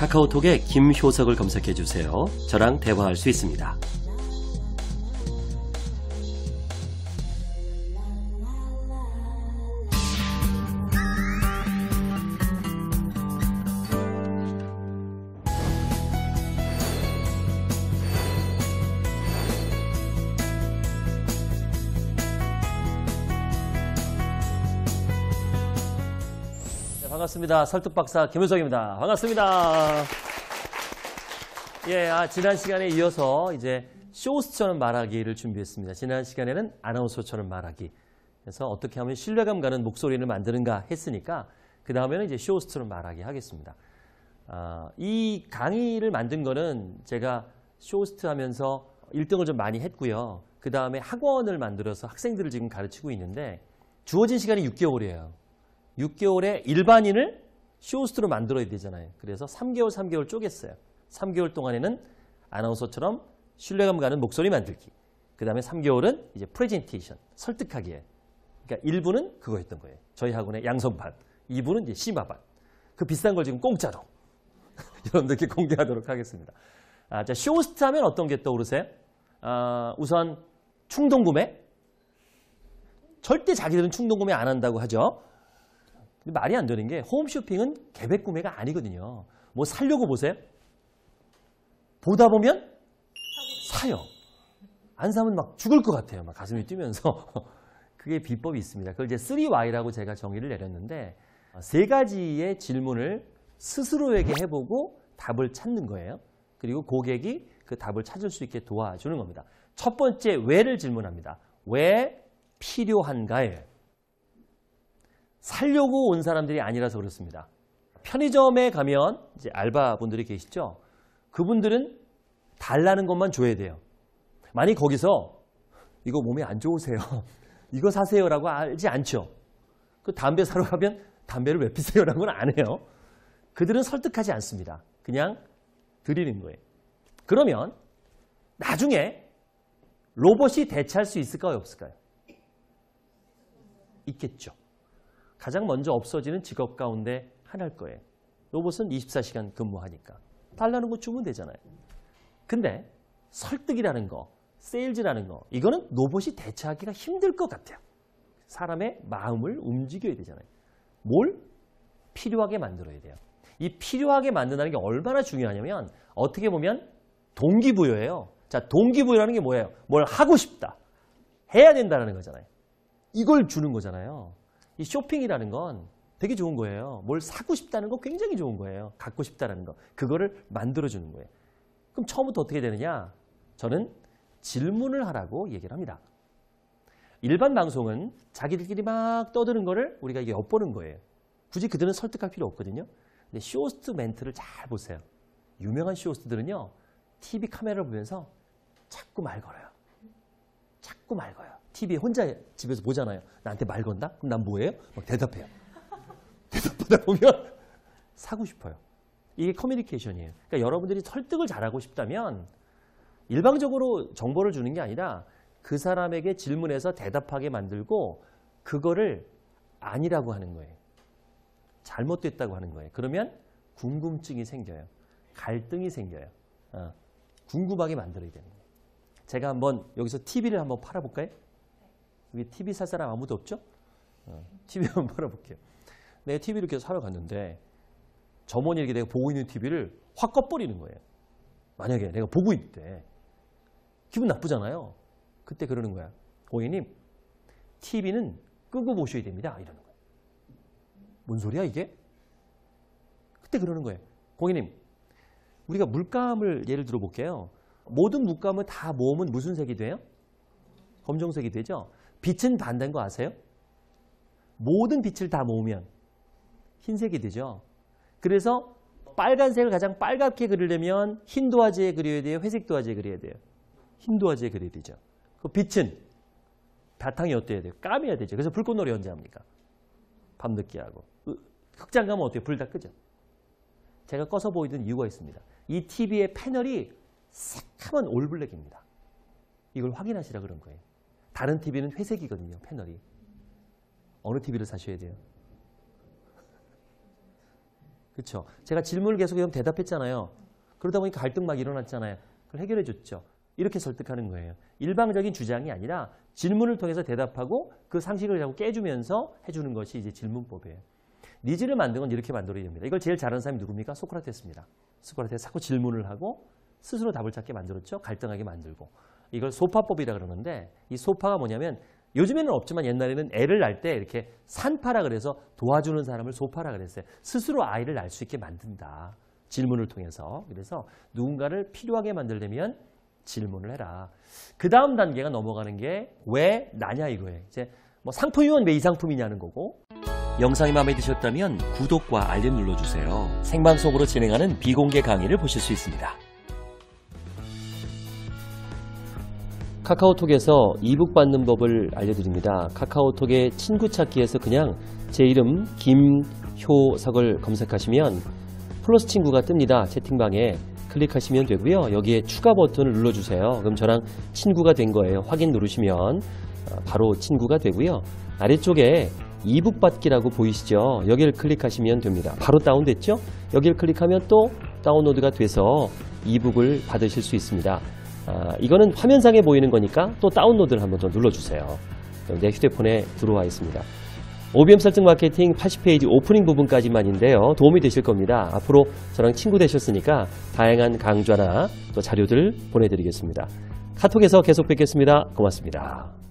카카오톡에 김효석을 검색해 주세요. 저랑 대화할 수 있습니다. 반갑습니다. 설득 박사 김효석입니다. 반갑습니다. 예, 아, 지난 시간에 이어서 이제 쇼호스트처럼 말하기를 준비했습니다. 지난 시간에는 아나운서처럼 말하기. 그래서 어떻게 하면 신뢰감 가는 목소리를 만드는가 했으니까 그 다음에는 이제 쇼호스트처럼 말하기 하겠습니다. 아, 이 강의를 만든 거는 제가 쇼호스트 하면서 1등을 좀 많이 했고요. 그 다음에 학원을 만들어서 학생들을 지금 가르치고 있는데 주어진 시간이 6개월이에요. 6개월에 일반인을 쇼호스트로 만들어야 되잖아요. 그래서 3개월, 3개월 쪼갰어요. 3개월 동안에는 아나운서처럼 신뢰감 가는 목소리 만들기. 그 다음에 3개월은 이제 프레젠테이션, 설득하기에. 그러니까 1부는 그거였던 거예요. 저희 학원의 양성반. 2부는 이제 심화반. 그 비싼 걸 지금 공짜로 여러분들께 공개하도록 하겠습니다. 아, 자, 쇼호스트 하면 어떤 게 떠오르세요? 아, 우선 충동구매. 절대 자기들은 충동구매 안 한다고 하죠. 말이 안 되는 게 홈쇼핑은 계획 구매가 아니거든요. 뭐 살려고 보세요. 보다 보면 사요. 안 사면 막 죽을 것 같아요. 막 가슴이 뛰면서. 그게 비법이 있습니다. 그걸 이제 3Y라고 제가 정의를 내렸는데 세 가지의 질문을 스스로에게 해보고 답을 찾는 거예요. 그리고 고객이 그 답을 찾을 수 있게 도와주는 겁니다. 첫 번째 왜를 질문합니다. 왜 필요한가에 살려고 온 사람들이 아니라서 그렇습니다. 편의점에 가면 이제 알바분들이 계시죠. 그분들은 달라는 것만 줘야 돼요. 만약 거기서 이거 몸에 안 좋으세요. 이거 사세요라고 알지 않죠. 그 담배 사러 가면 담배를 왜 피세요라는 건 안 해요. 그들은 설득하지 않습니다. 그냥 드리는 거예요. 그러면 나중에 로봇이 대체할 수 있을까요? 없을까요? 있겠죠. 가장 먼저 없어지는 직업 가운데 하나일 거예요. 로봇은 24시간 근무하니까. 달라는 거 주면 되잖아요. 근데 설득이라는 거, 세일즈라는 거, 이거는 로봇이 대체하기가 힘들 것 같아요. 사람의 마음을 움직여야 되잖아요. 뭘? 필요하게 만들어야 돼요. 이 필요하게 만든다는 게 얼마나 중요하냐면 어떻게 보면 동기부여예요. 자, 동기부여라는 게 뭐예요? 뭘 하고 싶다. 해야 된다는 거잖아요. 이걸 주는 거잖아요. 이 쇼핑이라는 건 되게 좋은 거예요. 뭘 사고 싶다는 거 굉장히 좋은 거예요. 갖고 싶다는 거. 그거를 만들어주는 거예요. 그럼 처음부터 어떻게 되느냐? 저는 질문을 하라고 얘기를 합니다. 일반 방송은 자기들끼리 막 떠드는 거를 우리가 엿보는 거예요. 굳이 그들은 설득할 필요 없거든요. 근데 쇼호스트 멘트를 잘 보세요. 유명한 쇼호스트들은요. TV 카메라를 보면서 자꾸 말 걸어요. 자꾸 말 걸어요. TV에 혼자 집에서 보잖아요. 나한테 말 건다? 그럼 난 뭐예요? 막 대답해요. 대답하다 보면 사고 싶어요. 이게 커뮤니케이션이에요. 그러니까 여러분들이 설득을 잘하고 싶다면 일방적으로 정보를 주는 게 아니라 그 사람에게 질문해서 대답하게 만들고 그거를 아니라고 하는 거예요. 잘못됐다고 하는 거예요. 그러면 궁금증이 생겨요. 갈등이 생겨요. 어, 궁금하게 만들어야 되는 거예요. 제가 한번 여기서 TV를 한번 팔아볼까요? 여기 TV 살 사람 아무도 없죠? 어, TV 한번 팔아볼게요. 내가 TV를 이렇게 사러 갔는데 점원이 이렇게 내가 보고 있는 TV를 확 꺼버리는 거예요. 만약에 내가 보고 있대. 기분 나쁘잖아요. 그때 그러는 거야. 고객님, TV는 끄고 보셔야 됩니다. 이러는 거예요. 뭔 소리야 이게? 그때 그러는 거예요. 고객님, 우리가 물감을 예를 들어 볼게요. 모든 물감을 다 모으면 무슨 색이 돼요? 검정색이 되죠? 빛은 반대인 거 아세요? 모든 빛을 다 모으면 흰색이 되죠. 그래서 빨간색을 가장 빨갛게 그리려면 흰 도화지에 그려야 돼요? 회색 도화지에 그려야 돼요? 흰 도화지에 그려야 되죠. 그 빛은 바탕이 어때야 돼요? 까매야 되죠. 그래서 불꽃놀이 언제 합니까? 밤늦게 하고. 흑장 가면 어때요? 불 다 끄죠. 제가 꺼서 보이던 이유가 있습니다. 이 TV의 패널이 새카만 올블랙입니다. 이걸 확인하시라 그런 거예요. 다른 TV는 회색이거든요. 패널이. 어느 TV를 사셔야 돼요? 그렇죠? 제가 질문을 계속 형 대답했잖아요. 그러다 보니까 갈등 막 일어났잖아요. 그걸 해결해 줬죠. 이렇게 설득하는 거예요. 일방적인 주장이 아니라 질문을 통해서 대답하고 그 상식을 자꾸 깨주면서 해주는 것이 이제 질문법이에요. 니즈를 만든 건 이렇게 만들어야 됩니다. 이걸 제일 잘하는 사람이 누굽니까? 소크라테스입니다. 소크라테스 자꾸 질문을 하고 스스로 답을 찾게 만들었죠. 갈등하게 만들고. 이걸 소파법이라 그러는데 이 소파가 뭐냐면 요즘에는 없지만 옛날에는 애를 낳을 때 이렇게 산파라 그래서 도와주는 사람을 소파라 그랬어요. 스스로 아이를 낳을 수 있게 만든다. 질문을 통해서. 그래서 누군가를 필요하게 만들려면 질문을 해라. 그 다음 단계가 넘어가는 게 왜 나냐 이거예요. 이제 뭐 상품이면 왜 이 상품이냐는 거고. 영상이 마음에 드셨다면 구독과 알림 눌러주세요. 생방송으로 진행하는 비공개 강의를 보실 수 있습니다. 카카오톡에서 이북 받는 법을 알려드립니다. 카카오톡의 친구 찾기에서 그냥 제 이름 김효석을 검색하시면 플러스 친구가 뜹니다. 채팅방에 클릭하시면 되고요. 여기에 추가 버튼을 눌러주세요. 그럼 저랑 친구가 된 거예요. 확인 누르시면 어, 바로 친구가 되고요. 아래쪽에 이북 받기라고 보이시죠? 여기를 클릭하시면 됩니다. 바로 다운됐죠? 여기를 클릭하면 또 다운로드가 돼서 이북을 받으실 수 있습니다. 아, 이거는 화면상에 보이는 거니까 또 다운로드를 한번 더 눌러주세요. 내 휴대폰에 들어와 있습니다. OBM 설득 마케팅 80페이지 오프닝 부분까지만인데요. 도움이 되실 겁니다. 앞으로 저랑 친구 되셨으니까 다양한 강좌나 또 자료들 보내드리겠습니다. 카톡에서 계속 뵙겠습니다. 고맙습니다.